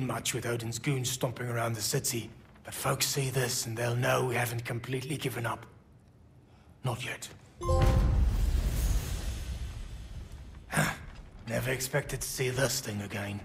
much with Odin's goons stomping around the city, but folks see this and they'll know we haven't completely given up. Not yet. Never expected to see this thing again.